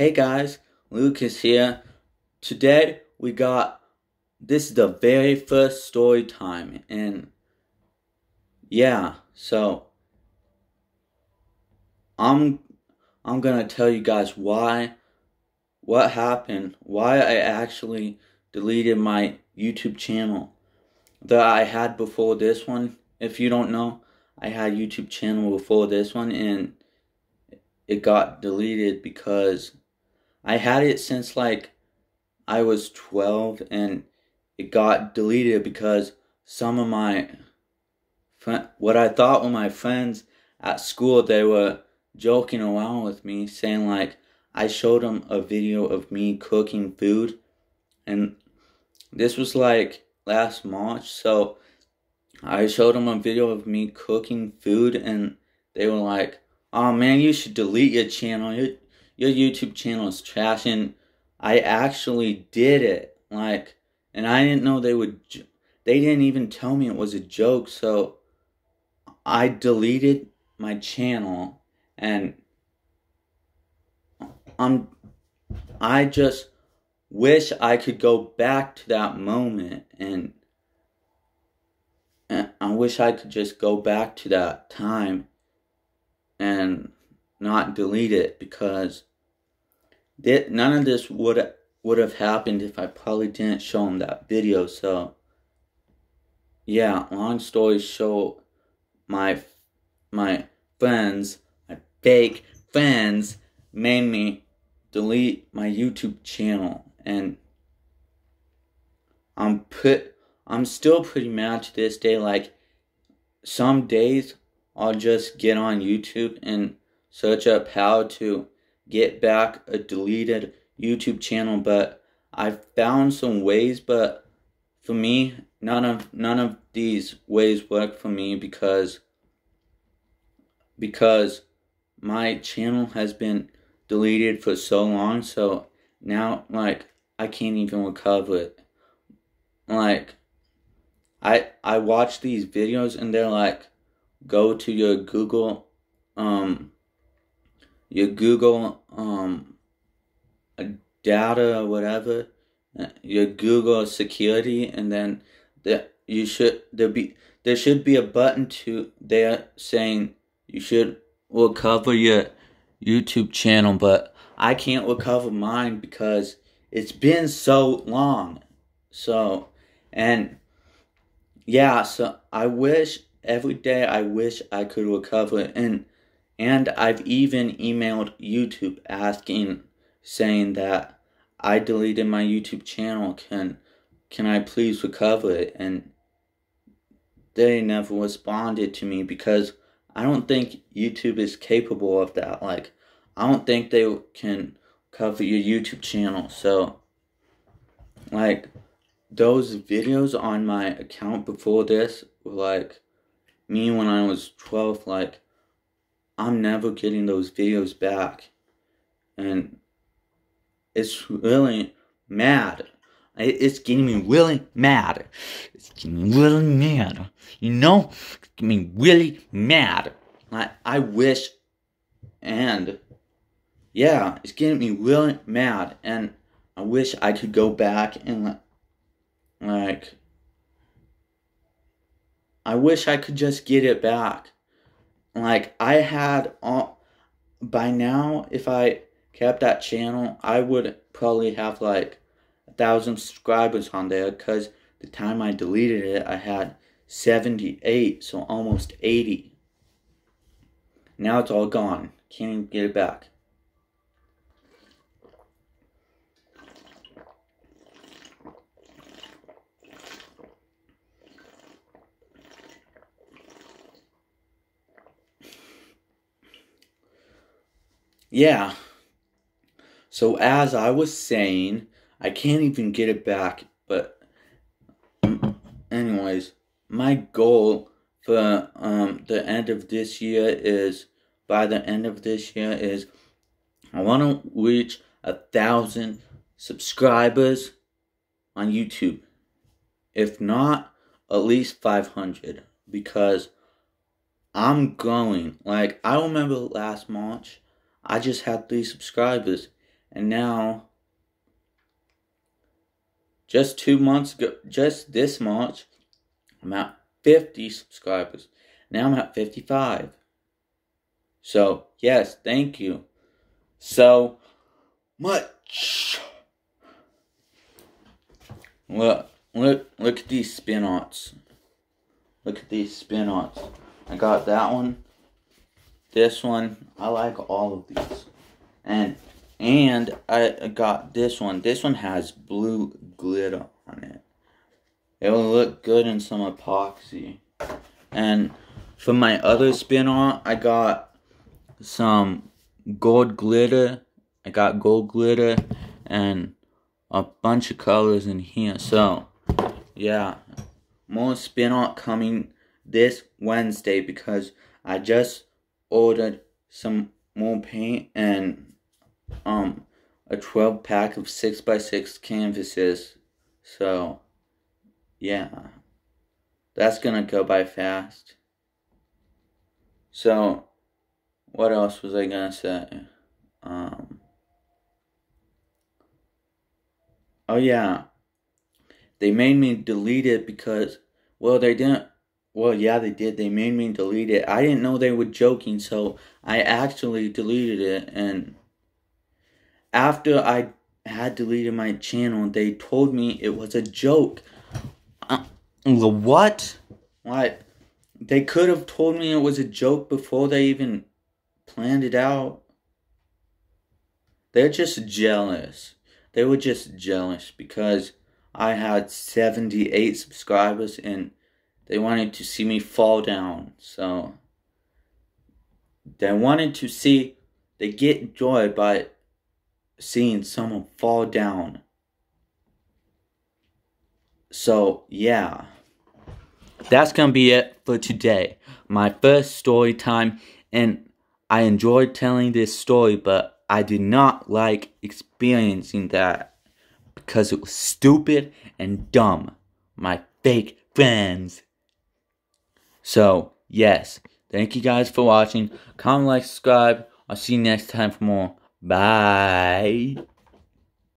Hey guys, Lucas here. Today we got this is the very first story time and yeah, so I'm I'm going to tell you guys why what happened, why I actually deleted my YouTube channel that I had before this one. If you don't know, I had YouTube channel before this one and it got deleted because I had it since like I was 12 and it got deleted because some of my what I thought were my friends at school they were joking around with me saying like I showed them a video of me cooking food and this was like last March so I showed them a video of me cooking food and they were like, oh man, you should delete your channel. Your, your YouTube channel is trash. And I actually did it. Like, and I didn't know they would, they didn't even tell me it was a joke. So I deleted my channel and I'm, I just wish I could go back to that moment and and I wish I could just go back to that time and not delete it because none of this would would have happened if I probably didn't show him that video. So yeah, long story short, my my friends, my fake friends, made me delete my YouTube channel, and I'm put I'm still pretty mad to this day. Like, some days I'll just get on YouTube and search up how to get back a deleted YouTube channel, but I found some ways, but for me, none of none of these ways work for me because because my channel has been deleted for so long, so now like I can't even recover it. Like I I watch these videos and they're like, go to your Google, um, your Google um, data or whatever, uh, your Google security, and then that you should there be there should be a button to there saying you should recover your YouTube channel, but I can't recover mine because it's been so long. So, and yeah, so I wish every day I wish I could recover and and I've even emailed YouTube asking saying that I deleted my YouTube channel. Can can I please recover it? And they never responded to me because I don't think YouTube is capable of that. Like I don't think they can cover your YouTube channel. So like those videos on my account before this were like me when I was 12 like I'm never getting those videos back. And it's really mad. It's getting me really mad. It's getting me really mad. You know? It's getting me really mad. I, I wish and yeah it's getting me really mad. And I wish I could go back and like, I wish I could just get it back. Like, I had all, by now, if I kept that channel, I would probably have like a thousand subscribers on there because the time I deleted it, I had 78, so almost 80. Now it's all gone. Can't even get it back. Yeah. So as I was saying, I can't even get it back, but anyways, my goal for um the end of this year is by the end of this year is I want to reach a thousand subscribers on YouTube. If not, at least 500 because I'm going. Like I remember last March I just had three subscribers. And now, just two months ago, just this March, I'm at 50 subscribers. Now I'm at 55. So, yes, thank you so much. Look, look, look at these spin-offs. Look at these spin-offs. I got that one. This one. I like all of these. And and I got this one. This one has blue glitter on it. It will look good in some epoxy. And for my other spin-out, I got some gold glitter. I got gold glitter and a bunch of colors in here. So, yeah, more spin-out coming this Wednesday because I just ordered some more paint and um a 12 pack of 6x6 canvases. So, yeah. That's gonna go by fast. So, what else was I gonna say? Um, oh yeah, they made me delete it because, well, they didn't. Well, yeah, they did. They made me delete it. I didn't know they were joking, so I actually deleted it. And after I had deleted my channel, they told me it was a joke. Uh, what? What? They could have told me it was a joke before they even planned it out. They're just jealous. They were just jealous because I had 78 subscribers and they wanted to see me fall down. So they wanted to see, they get joy by seeing someone fall down. So, yeah. That's going to be it for today. My first story time. And I enjoyed telling this story, but I did not like experiencing that because it was stupid and dumb. My fake friends. So, yes, thank you guys for watching. Comment, like, subscribe. I'll see you next time for more. Bye.